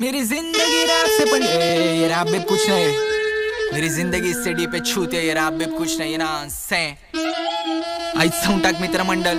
मेरी ज़िंदगी रात से बन ये रात में कुछ नहीं। मेरी ज़िंदगी इससे डीप छूते ये रात में कुछ नहीं ना से आई टाक मित्र मंडल।